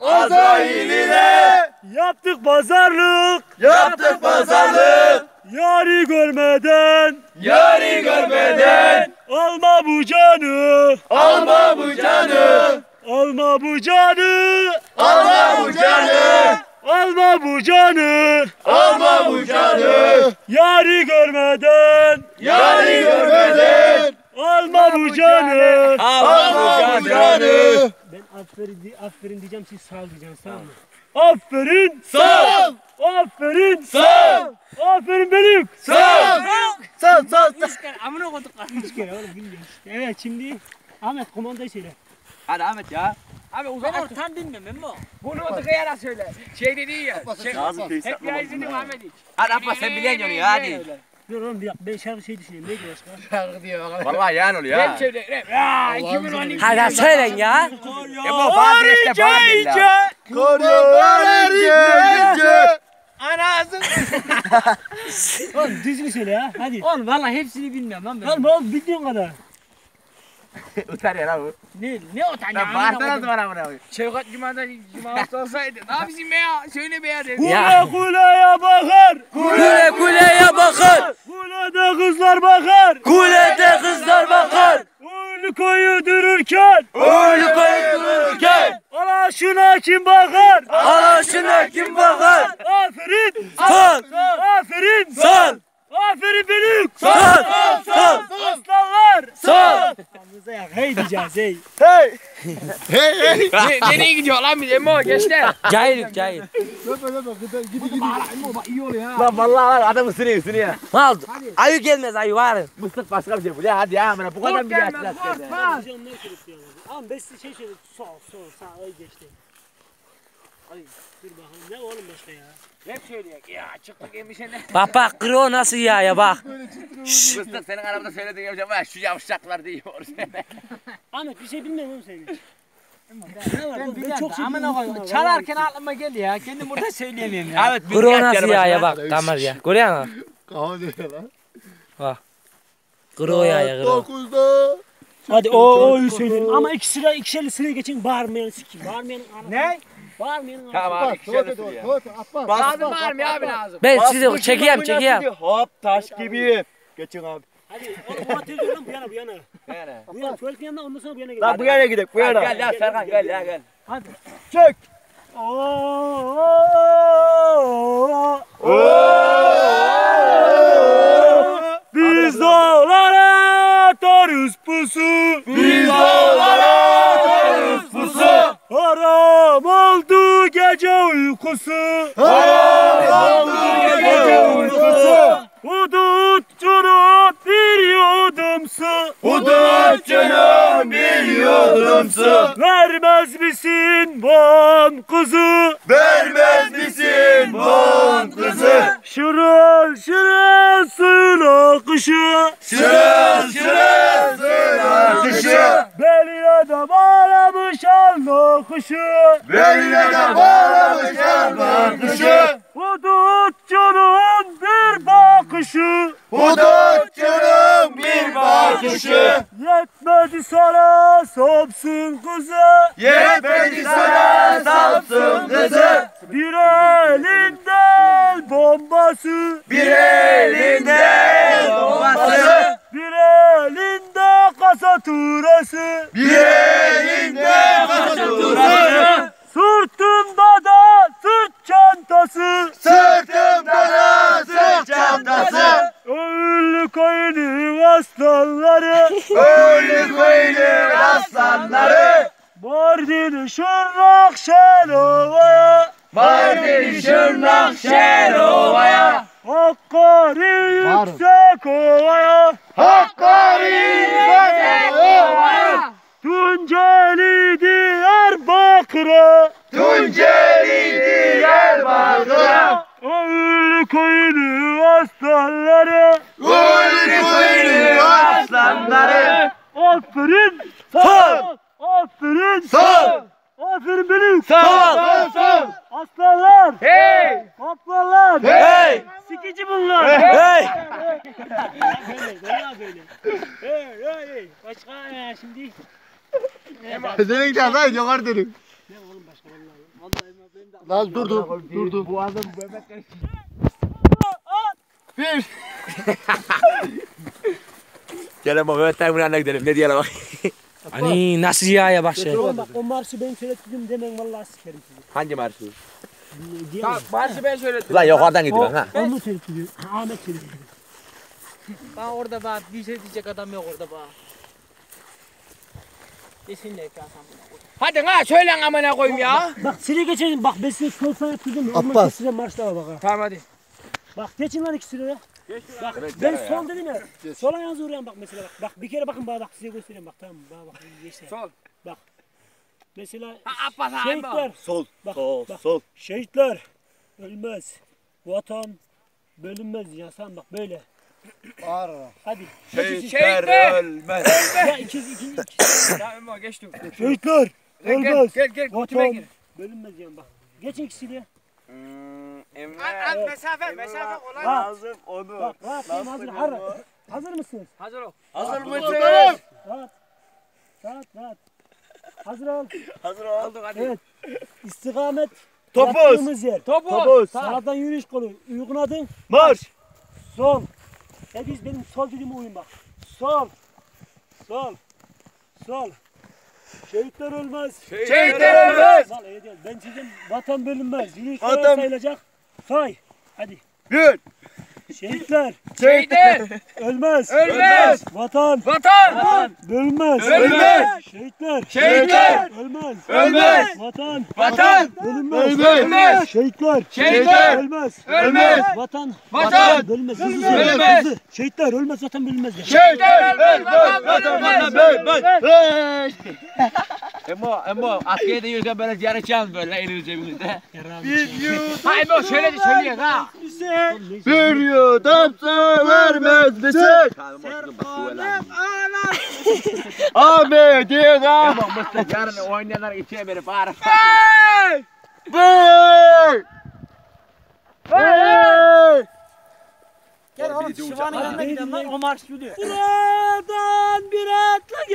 Azrail'ine Yaptık pazarlık. yaptık pazarlık. Yari görmeden. Yari görmeden Alma bu canı. alma bu canı. Alma bu canı. Alma bu canı. Alma bu canı. Alma bu canı. Yari görmeden. Yari görmeden Alma bu canı. alma bu canı. Ben aferin, aferin diyeceğim siz sağ ol diyeceksiniz tamam mı? Aferin. Sağ ol. Aferin. Sağ ol. Aferin benim. Sağ ol. Sağ ol. Sağ ol. Amına koyduklar. Üç kere oğlum bilmiyorum işte. Evet şimdi Ahmet komandayı söyle. Hadi Ahmet ya. Abi uzak Ben ortam bilmem emmi o. Bunu otukayarak söyle. Şey dedi ya. Şey, hep ya izini Ahmet hiç. Hadi Abbas sen biliyorsun ya hadi. Dur oğlum bir dakika ben şarkı şey düşünüyorum. Neydi başka? Vallahi yan oluyor ha. Rap söyle rap. Ya 2012. Hadi söyleyin ya. Ya bu bazı işte bağlı ya. Korumalar ince. Oğlum düzgün söyle ya. Hadi. Oğlum valla hepsini bilmiyorum lan ben. Oğlum oğlum bildiğin kadar. Utar ya lan bu. Ne ne Lan bağırsana da bana bunu. Şevkat Cuma'da Cuma'da olsaydı. Ne yapayım be ya? Söyle be ya dedi. Kule kuleye bakar. Kule kuleye bakar. Kulede kızlar bakar. Kulede kızlar bakar. Ulu koyu dururken. Ölü koyulurken. Ana şuna kim bakar? Anasına kim bakar? Aferin. Sal. Aferin. Sal. Aferin benim. Sal. Sal. Aslanlar. Sal. Kafamıza yak. Hey diyeceğiz hey. Ne- Nereye gidiyor lan biz Emo gençler? Cahil cahil. Lan vallahi lan adam ısırıyor ısırıyor. Ne oldu? Ayı gelmez ayı var. Mıstık başka bir şey bu ya hadi ya amına bu kadar bir yaş gelmez ne söylüyorsun? Ama ben size şey söyleyeyim. Sol sol sağ öyle geçti. Ay dur bakalım ne oğlum başka ya? Rap söylüyor. Ya çıktık emişene. Bak bak kro nasıl ya ya bak. Mıstık senin arabada söylediğin yapacağım var şu yavşaklar diyor. Ahmet bir şey bilmiyorum oğlum senin. Ne var? Ben biliyorum çok şey amına koyayım. Çalarken aklıma geldi ya. Kendim burada söyleyemiyorum ya. Evet Kro nasıl ya ya bak damar ya. Görüyor musun? Kahve diyor lan. Kro ya ya kro. Dokuzda. Hadi o oyu söyleyelim ama iki sıra ikişerli sıraya geçin bağırmayan sikim. Bağırmayan. Ne? Bağırmayan. Tamam abi Tuvalet ikişer doğru. ya. Tuvalet. Atma. Lazım var mı abi lazım? Ben sizi çekeyim çekeyim. Hop taş gibi. Geçin abi. Hadi oğlum bu atölye lan bu yana bu yana. Yani. Bu yana tuvaletin yanına ondan sonra bu yana gel. Lan bu yana gidelim. Bu yana. gel ya Serkan gel ya gel. Çök. Biz dağlara atarız pusu. Biz dağlara atarız pusu. Haram oldu gece uykusu. Haram bon kuzu? Vermez misin bon kızı? Şırıl şırıl suyun akışı. Şırıl şırıl suyun akışı. Beline de bağlamış alma kuşu. Beline de bağlamış armağan kuşu. Hudutçunun bir bakışı. Hudutçunun bakışı. Yetmedi sana Samsun kızı. Yetmedi sana Samsun kızı. Bir elinde el bombası. Bir elinde bombası. Bir elinde kasa turası. Bir elinde faturası. Sırtımda da sırt çantası. Sırtımda da sırt çantası. Ölü koyunun aslanları. Ölü koyunun aslanları. Mardin şırnak şerovaya. Mardin Şırnak Şerova'ya. Hakkari yüksek ovaya. Hakkari Şerova'ya. Tunceli Diyarbakır'a. Tunceli Diyarbakır'a. Ölü koyunun aslanları. Ölü koyunun aslanları. Aferin. Sağ. Aferin. Sağ. Aferin benim. Sağ. Sağ. Sağ. Aslanlar. Hey! Kaplanlar. Hey. Sikici bunlar. Hey. Hey, hey, hey. Başka şimdi. Senin de yukarı dönün. Ne oğlum başka vallahi. Lan durdu. Durdu. Boğazım bebekler. Gelin bak Mehmet yanına gidelim. Ne diyelim bak. Hani nasıl yağya bak şey. Bak o marşı ben söylettim demen vallahi sikerim sizi. Hangi marşı? Diyemem. Marşı ben söyledim. Lan yukarıdan gidiyor ha. o mu söyletiyor? Ahmet söyletiyor. Bana orada bak bir şey diyecek adam yok orada bak. Hadi ha söyle amına koyayım ya. Bak sile geçelim bak ben size sol sağ yaptırdım. Abbas. Size marşta var bak ha. Tamam hadi. Bak geçin lan iki sıraya. Bak ben sol dedim ya. Sol ayağınızı uğrayan bak mesela bak. Bak bir kere bakın bana bak size göstereyim bak tamam? Bana bak. Sol. Mesela Abbas abi şehitler. bak. Sol. Bak, Sol. bak. Sol. Şehitler ölmez. Vatan bölünmez yasan bak böyle. Ağır. Hadi. Şehitler. ölmez. Ya ikiz ikiz bak geçtim. Şehitler Gel gel ölmez. gel gel götüme Vatan bölünmez yani bak. Geçin ikisiyle. Al al mesafe mesafe kolay. Lazım onu. Bak rahat olun, hazır. Har hazır mısınız? Hazır ol. Hazır mısın? Rahat. Rahat rahat. Hazır ol. Hazır ol. Olduk hadi. Evet. İstikamet. Topuz. Yer. Topu. Topuz. Sağdan yürüyüş kolu. Uygun adın. Marş. Sol. Hepiniz benim sol dediğime uyun bak. Sol. Sol. Sol. Şehitler ölmez. Şehitler ölmez. Sal iyi değil. Ben sizin vatan bölünmez. Yürüyüş Vatan- kolay sayılacak. Say. Hadi. Bir. Şehitler Şehitler ölmez. ölmez. Vatan Vatan bölünmez. Ölmez. Şehitler Şehitler ölmez. ölmez. Vatan Vatan bölünmez. Ölmez. Şehitler Şehitler ölmez. ölmez. Vatan Vatan bölünmez. Hızlı. Şehitler ölmez vatan bölünmez. Şehitler ölmez. Vatan ölmez. Emo, Emo, askere de yürürken böyle ziyaret çalın böyle eliniz cebinizde. Ha Emo söyle de söyleyek ha. Bir yudum su vermez misin? Ahmet'in ağ. Emo, Mustafa yarın oynayanlar içine beni bağırın. Bir. Bir. Gel oğlum şivanın yanına gidelim lan o marş gidiyor. Buradan bir atla